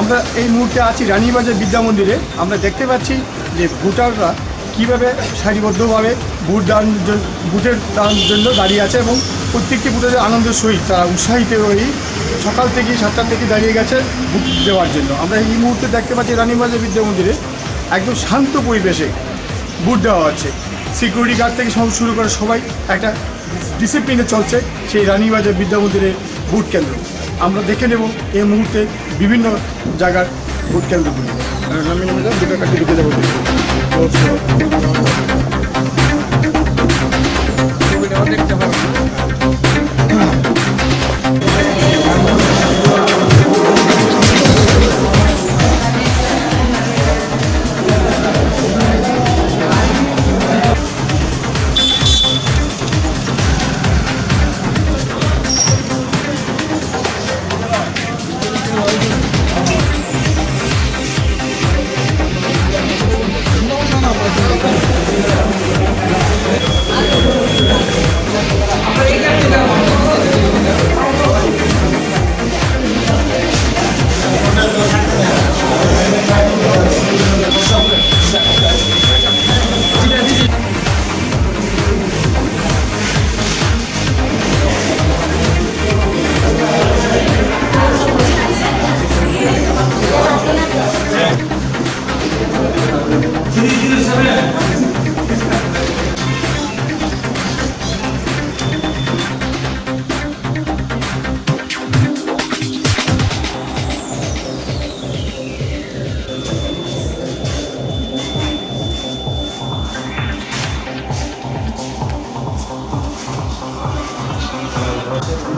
আমরা এই মুহূর্তে আছি রানীবাজার বিদ্যা মন্দিরে। আমরা দেখতে পাচ্ছি যে ভোটাররা কীভাবে সারিবদ্ধভাবে বুট দান বুটের দান জন্য দাঁড়িয়ে আছে এবং প্রত্যেকটি ভোটারের আনন্দের সহিত তারা উৎসাহিত হয়েই সকাল থেকে সাতটার থেকে দাঁড়িয়ে গেছে বুট দেওয়ার জন্য। আমরা এই মুহূর্তে দেখতে পাচ্ছি রানীবাজার বিদ্যা মন্দিরে একদম শান্ত পরিবেশে বুট দেওয়া হচ্ছে। সিকিউরিটি গার্ড থেকে সব শুরু করে সবাই একটা ডিসিপ্লিনে চলছে সেই রানীবাজার বিদ্যা মন্দিরের ভোট কেন্দ্র। আমরা দেখে নেব এই মুহূর্তে বিভিন্ন জায়গার ভোট কেন্দ্রগুলি নামিয়ে নেমে যাব দুটো কাটি ঢুকে যাব।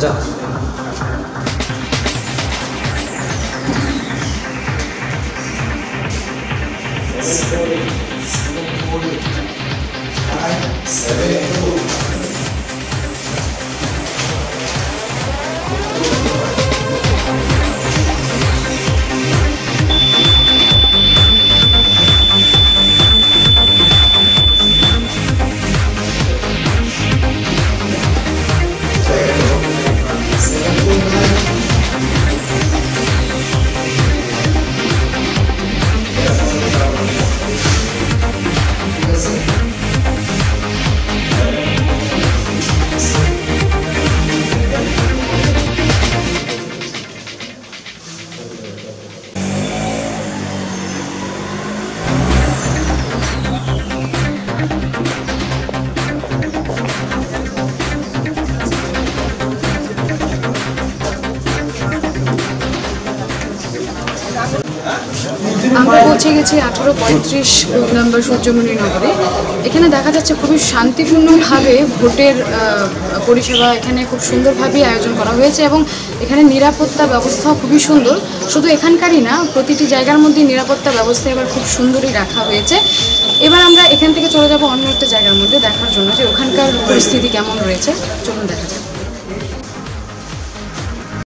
자. Seven, আমরা পৌঁছে গেছি আঠারো পঁয়ত্রিশ নম্বর সূর্যমণি নগরে। এখানে দেখা যাচ্ছে খুবই শান্তিপূর্ণভাবে ভোটের পরিষেবা এখানে খুব সুন্দরভাবেই আয়োজন করা হয়েছে এবং এখানে নিরাপত্তা ব্যবস্থাও খুবই সুন্দর। শুধু এখানকারই না, প্রতিটি জায়গার মধ্যে নিরাপত্তা ব্যবস্থা এবার খুব সুন্দরই রাখা হয়েছে। এবার আমরা এখান থেকে চলে যাব অন্য একটা জায়গার মধ্যে দেখার জন্য যে ওখানকার পরিস্থিতি কেমন রয়েছে। চলুন দেখা যাক।